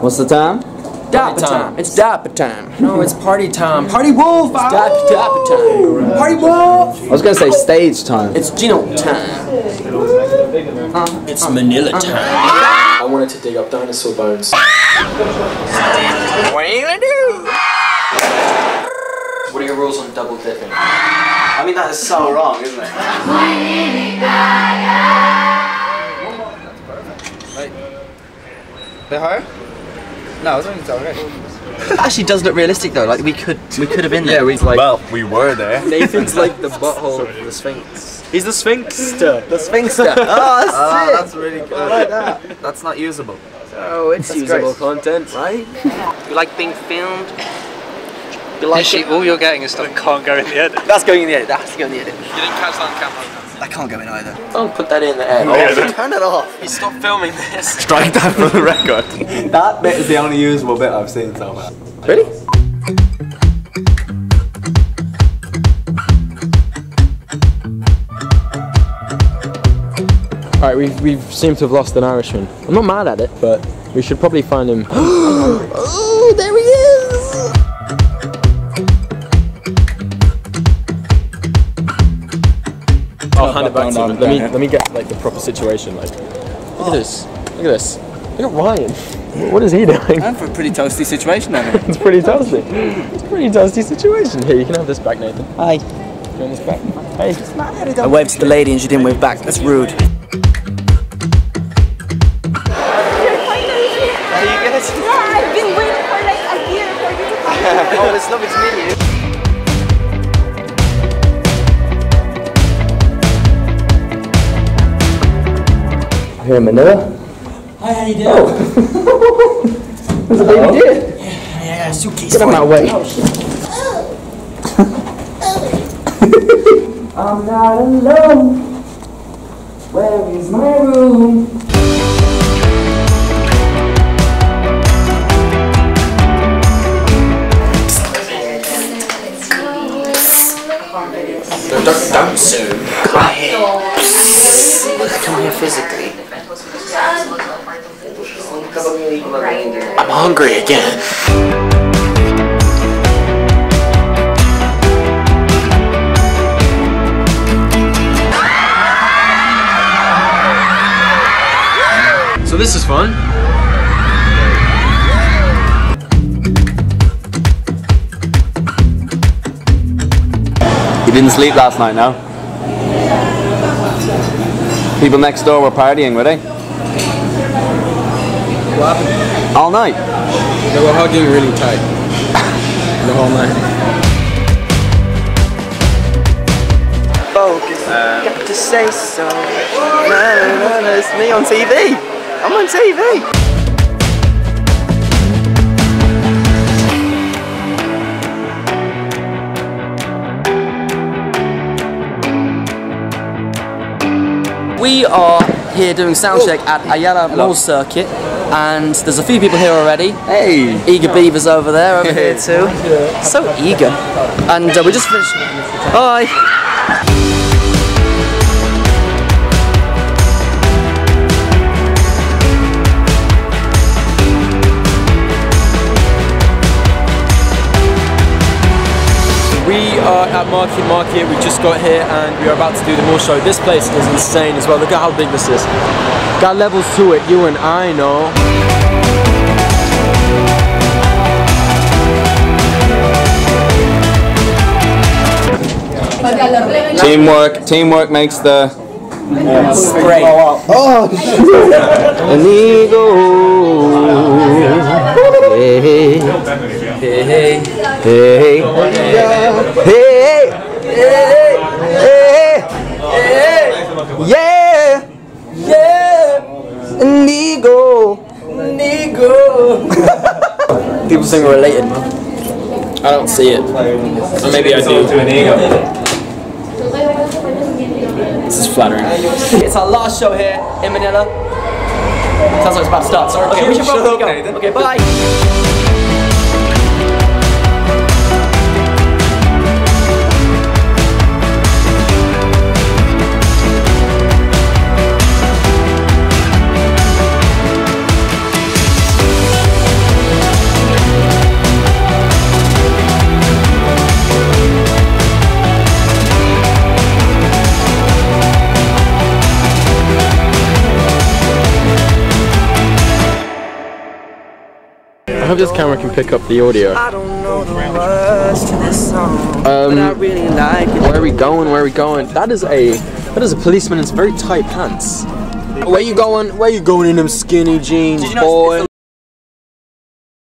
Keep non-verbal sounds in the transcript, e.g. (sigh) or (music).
What's the time? Dapper time. It's dapper time. No, it's party time. Party wolf! Dapper, dapper time. Party wolf! I was gonna say stage time. It's Gino time. It's Manila uh-huh. time. I wanted to dig up dinosaur bones. What are you gonna do? What are your rules on double dipping? I mean, that is so wrong, isn't it? Bit higher? No, I think it's alright. Actually, does look realistic though. Like we could, we could have been there. Yeah, we like. Well, we were there. Nathan's like the (laughs) butthole of the Sphinx. He's the Sphinx. The Sphinxter. (laughs) Oh, that's Ah, sick. that's really good. Like that. That's not usable. Oh, it's usable content, right? (laughs) You like being filmed? You Like like it? all you're getting is stuff that can't go in the edit. That's going in the edit. That's going in the edit. You didn't catch that on camera. That can't go in either. Don't put that in the air. Turn it off. You stop filming this. Strike that for the record. That bit is the only usable bit I've seen so far. Ready? Alright, we've, we've seemed to have lost an Irishman. I'm not mad at it, but we should probably find him. I'll hand it back to him. Let me let me get like the proper situation. Like, look at this. Look at this. Look at Ryan. What is he doing? And for a pretty toasty situation, I (laughs) It's pretty toasty. It's a pretty toasty situation. Here, you can have this back, Nathan. Hi. Do you want this back? Hey. I waved to the lady and she didn't wave back. That's rude. I've been waiting for like a year for you to come. (laughs) oh, it's lovely to meet you. Here in Manila. Hi, how you doing? Oh. (laughs) There's a baby deer. Yeah, suitcase. Get him out way. Oh, (laughs) I'm not alone. Where is my room? No, don't, don't sue. Come here. Come here physically. I'm hungry again. So this is fun. You didn't sleep last night, no? People next door were partying, were they? What happened? All night. They were hugging really tight. (laughs) the whole night. Focus. Um, Got to say so. No, no, no, it's me on TV. I'm on TV. We are here doing soundcheck at Ayala Mall Circuit, and there's a few people here already. Hey. Eager Beaver's over there, over here too. So eager. And uh, we just finished. Hi. We are at Market Market, we just got here and we are about to do the mall show. This place is insane as well, look at how big this is. Got levels to it, you and I know. Teamwork. Teamwork makes the. Great. Oh, An eagle. Hey, Hey, hey. hey, yeah, yeah, eagle. People think we're related, man. I don't see it. Or maybe I do. This is flattering. It's our last show here in Manila. Sounds like it's about to start. Sorry. Okay, we should probably go. Okay, bye. Hope this camera can pick up the audio. I don't know the words to this song, Um, but I really like it. Where are we going? Where are we going? That is a that is a policeman in very tight pants. Where you going? Where you going in them skinny jeans, you know boy? it's